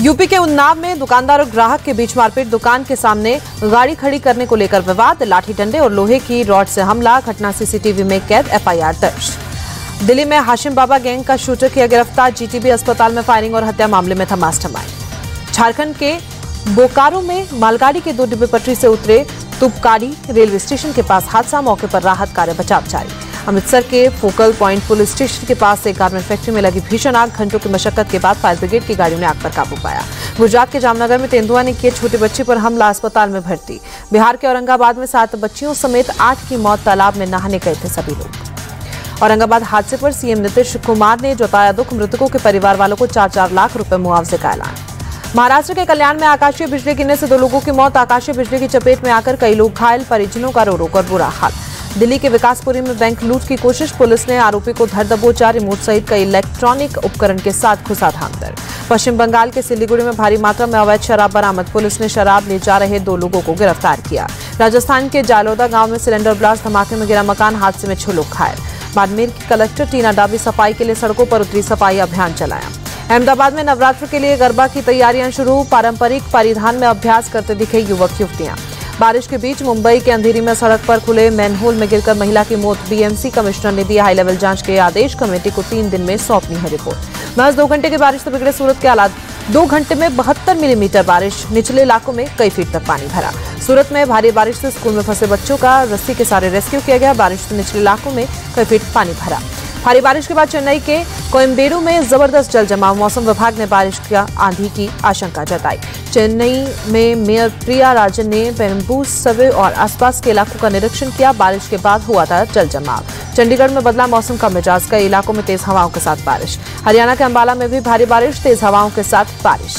UP के उन्नाव में दुकानदार और ग्राहक के बीच मारपीट। दुकान के सामने गाड़ी खड़ी करने को लेकर विवाद, लाठी डंडे और लोहे की रॉड से हमला, घटना सीसीटीवी में कैद, एफआईआर दर्ज। दिल्ली में हाशिम बाबा गैंग का शूटर किया गिरफ़्तार, जीटीबी अस्पताल में फायरिंग और हत्या मामले में था मास्टरमाइंड झारखंड के बोकारो में मालगाड़ी के दो डिब्बे पटरी से उतरे तुबकारी रेलवे स्टेशन के पास हादसा, मौके पर राहत कार्य बचाव जारी। अमृतसर के फोकल पॉइंट पुलिस स्टेशन के पास एक गारमेंट फैक्ट्री में लगी भीषण आग, घंटों की मशक्कत के बाद फायर ब्रिगेड की गाड़ियों ने आग पर काबू पाया। गुजरात के जामनगर में तेंदुआ ने किए छोटे बच्चे पर हमला, अस्पताल में भर्ती। बिहार के औरंगाबाद में सात बच्चियों समेत आठ की मौत, तालाब में नहाने गए थे सभी लोग। औरंगाबाद हादसे पर सीएम नीतीश कुमार ने जताया दुख, मृतकों के परिवार वालों को चार चार लाख रुपए मुआवजे का ऐलान। महाराष्ट्र के कल्याण में आकाशीय बिजली गिरने से दो लोगों की मौत, आकाशीय बिजली की चपेट में आकर कई लोग घायल, परिजनों का रो रो कर बुरा हाल। दिल्ली के विकासपुरी में बैंक लूट की कोशिश, पुलिस ने आरोपी को धर दबोचा रिमोट सहित कई इलेक्ट्रॉनिक उपकरण के साथ घुसा धांधर पश्चिम बंगाल के सिलीगुड़ी में भारी मात्रा में अवैध शराब बरामद, पुलिस ने शराब ले जा रहे दो लोगों को गिरफ़्तार किया। राजस्थान के जालोदा गाँव में सिलेंडर ब्लास्ट, धमाके में गिरा मकान, हादसे में छह लोग घायल। बाड़मेर की कलेक्टर टीना डाबी सफ़ाई के लिए सड़कों पर उतरी सफ़ाई अभियान चलाया। अहमदाबाद में नवरात्र के लिए गरबा की तैयारियाँ शुरू, पारंपरिक परिधान में अभ्यास करते दिखे युवक युवतियाँ बारिश के बीच मुंबई के अंधेरी में सड़क पर खुले मैनहोल में गिरकर महिला की मौत। बीएमसी कमिश्नर ने दिया हाई लेवल जाँच के आदेश। कमेटी को तीन दिन में सौंपनी है रिपोर्ट। महज दो घंटे की बारिश से बिगड़े सूरत के हालात। दो घंटे में बहत्तर मिलीमीटर बारिश। निचले इलाकों में कई फीट तक पानी भरा। सूरत में भारी बारिश से स्कूल में फंसे बच्चों का रस्सी के सारे रेस्क्यू किया गया। बारिश से निचले इलाकों में कई फीट पानी भरा। भारी बारिश के बाद चेन्नई के कोयम्बेडू में ज़बरदस्त जल जमाव मौसम विभाग ने बारिश का आंधी की आशंका जताई। चेन्नई में मेयर प्रिया राजन ने पेम्बू सवे और आसपास के इलाकों का निरीक्षण किया। बारिश के बाद हुआ था जल जमाव चंडीगढ़ में बदला मौसम का मिजाज। कई इलाकों में तेज हवाओं के साथ बारिश। हरियाणा के अंबाला में भी भारी बारिश, तेज हवाओं के साथ बारिश।